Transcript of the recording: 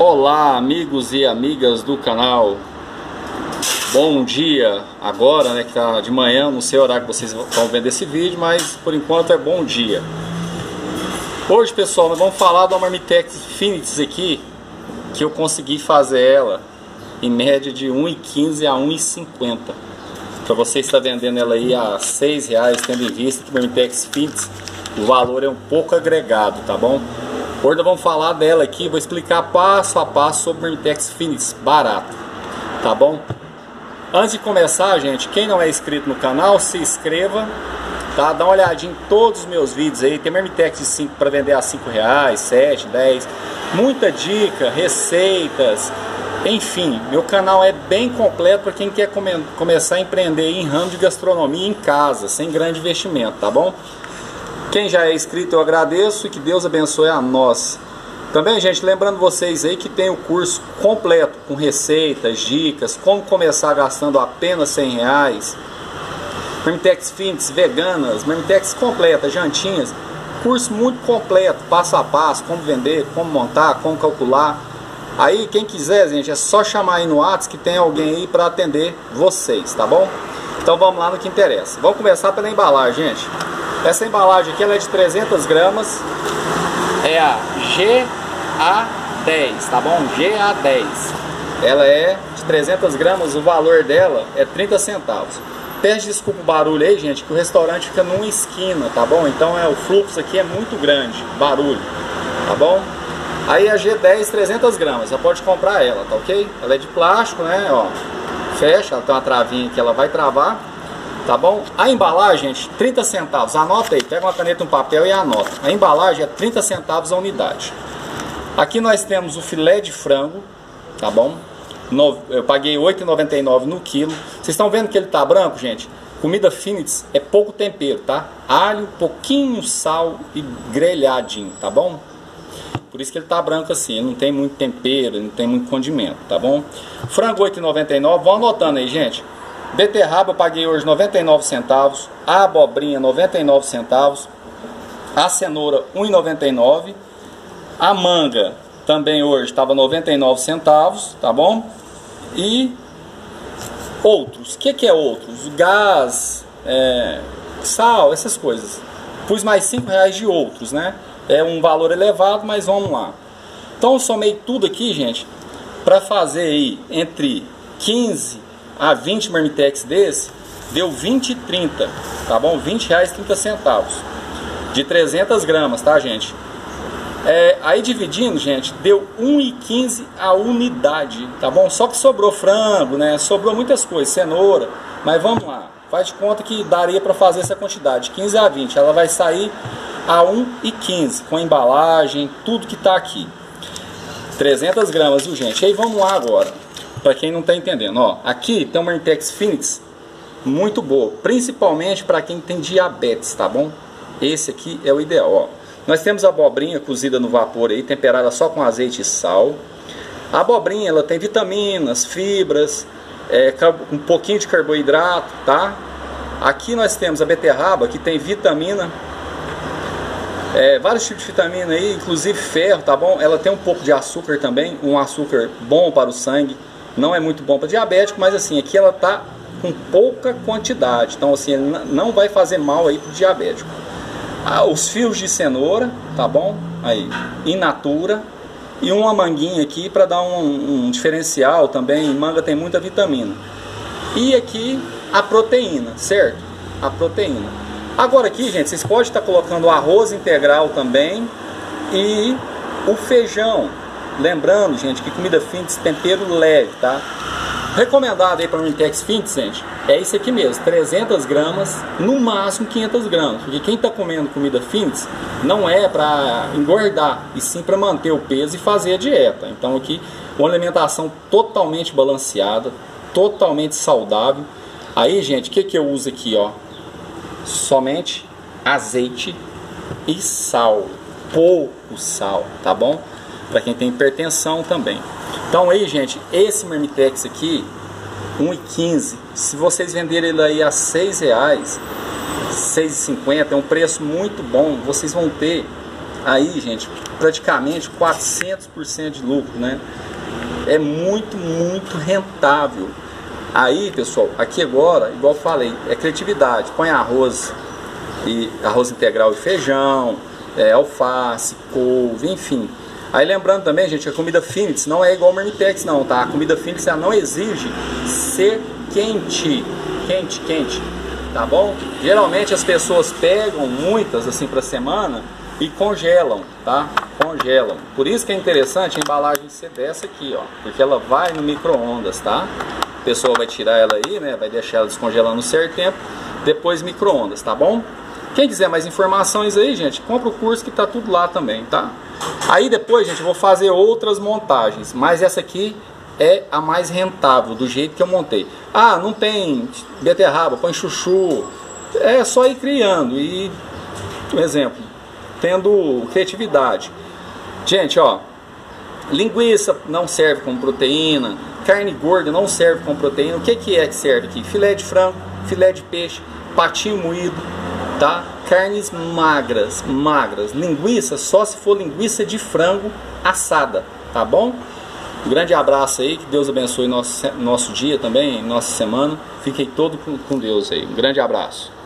Olá amigos e amigas do canal. Bom dia agora né que tá de manhã Não sei o horário que vocês estão vendo esse vídeo Mas por enquanto é bom dia. Hoje pessoal nós vamos falar da Marmitex Infinity aqui Que eu consegui fazer ela Em média de 1,15 a 1,50 Para você estar vendendo ela aí a 6 reais Tendo em vista que Marmitex Infinity O valor é um pouco agregado, tá bom? Hoje nós vamos falar dela aqui, vou explicar passo a passo sobre o Mermitex Finis barato, tá bom? Antes de começar, gente, quem não é inscrito no canal, se inscreva, tá? Dá uma olhadinha em todos os meus vídeos aí, tem Mermitex de 5 para vender a 5 reais, 7, 10, muita dica, receitas, enfim, meu canal é bem completo para quem quer come começar a empreender em ramo de gastronomia em casa, sem grande investimento, tá bom? Quem já é inscrito eu agradeço e que Deus abençoe a nós. Também, gente, lembrando vocês aí que tem o curso completo com receitas, dicas, como começar gastando apenas 100 reais. Mermitex Fitness, veganas, Mermitex completa, jantinhas. Curso muito completo, passo a passo, como vender, como montar, como calcular. Aí, quem quiser, gente, é só chamar aí no WhatsApp que tem alguém aí para atender vocês, tá bom? Então vamos lá no que interessa. Vamos começar pela embalagem, gente. Essa embalagem aqui ela é de 300 gramas, é a GA10, tá bom? GA10. Ela é de 300 gramas, o valor dela é 30 centavos. Peço desculpa o barulho aí, gente, que o restaurante fica numa esquina, tá bom? Então é, o fluxo aqui é muito grande, barulho, tá bom? Aí a G10 300 gramas, já pode comprar ela, tá ok? Ela é de plástico, né? Ó, fecha, ela tem uma travinha que ela vai travar tá bom? A embalagem, gente, 30 centavos. Anota aí, pega uma caneta um papel e anota. A embalagem é 30 centavos a unidade. Aqui nós temos o filé de frango, tá bom? eu paguei R$ 8,99 no quilo. Vocês estão vendo que ele tá branco, gente? Comida Finitz é pouco tempero, tá? Alho, pouquinho sal e grelhadinho, tá bom? Por isso que ele tá branco assim, não tem muito tempero, não tem muito condimento, tá bom? Frango 8,99, vão anotando aí, gente. Beterraba eu paguei hoje 99 centavos, a abobrinha 99 centavos, a cenoura 1,99, a manga também hoje estava 99 centavos, tá bom? E outros, o que, que é outros? Gás, é, sal, essas coisas. Pus mais 5 reais de outros, né? É um valor elevado, mas vamos lá. Então eu somei tudo aqui, gente, para fazer aí entre 15 a 20 marmitex desse, deu 20 e 30, tá bom? 20 reais 30 centavos. De 300 gramas, tá, gente? É, aí dividindo, gente, deu 1,15 a unidade, tá bom? Só que sobrou frango, né? Sobrou muitas coisas, cenoura, mas vamos lá. Faz de conta que daria para fazer essa quantidade, 15 a 20. Ela vai sair a 1,15 com a embalagem, tudo que tá aqui. 300 gramas, viu, gente? Aí vamos lá agora para quem não está entendendo, ó, aqui tem uma Intex Phoenix muito boa, principalmente para quem tem diabetes, tá bom? Esse aqui é o ideal, ó. Nós temos a abobrinha cozida no vapor aí, temperada só com azeite e sal. A abobrinha, ela tem vitaminas, fibras, é, um pouquinho de carboidrato, tá? Aqui nós temos a beterraba, que tem vitamina, é, vários tipos de vitamina aí, inclusive ferro, tá bom? Ela tem um pouco de açúcar também, um açúcar bom para o sangue. Não é muito bom para diabético, mas assim, aqui ela tá com pouca quantidade. Então assim, não vai fazer mal aí pro diabético. Ah, os fios de cenoura, tá bom? Aí, in natura. E uma manguinha aqui para dar um, um diferencial também. Manga tem muita vitamina. E aqui a proteína, certo? A proteína. Agora aqui, gente, vocês podem estar colocando arroz integral também e o feijão, Lembrando, gente, que comida Fintes tempero leve, tá? Recomendado aí para o Intex Fintes, gente, é isso aqui mesmo, 300 gramas, no máximo 500 gramas. Porque quem está comendo comida Fintes não é para engordar, e sim para manter o peso e fazer a dieta. Então aqui, uma alimentação totalmente balanceada, totalmente saudável. Aí, gente, o que, que eu uso aqui, ó? Somente azeite e sal, pouco sal, tá bom? Para quem tem hipertensão também. Então aí, gente, esse Marmitex aqui, 1,15, se vocês venderem ele aí a 6 reais, 6,50, é um preço muito bom, vocês vão ter aí, gente, praticamente 400% de lucro, né? É muito, muito rentável. Aí, pessoal, aqui agora, igual falei, é criatividade. Põe arroz e arroz integral e feijão, é, alface, couve, enfim. Aí lembrando também, gente, a comida Phoenix não é igual ao Marmitex não, tá? A comida Phoenix ela não exige ser quente, quente, quente, tá bom? Geralmente as pessoas pegam muitas assim para semana e congelam, tá? Congelam. Por isso que é interessante a embalagem ser dessa aqui, ó, porque ela vai no micro-ondas, tá? A pessoa vai tirar ela aí, né? Vai deixar ela descongelando um certo tempo, depois micro-ondas, tá bom? Quem quiser mais informações aí, gente, compra o curso que tá tudo lá também, tá? Aí depois, gente, eu vou fazer outras montagens, mas essa aqui é a mais rentável, do jeito que eu montei. Ah, não tem beterraba, põe chuchu. É só ir criando e, por exemplo, tendo criatividade. Gente, ó, linguiça não serve como proteína, carne gorda não serve como proteína. O que, que é que serve aqui? Filé de frango, filé de peixe, patinho moído, tá? Carnes magras, magras. Linguiça só se for linguiça de frango assada, tá bom? Um grande abraço aí, que Deus abençoe nosso, nosso dia também, nossa semana. Fiquem todos com Deus aí. Um grande abraço.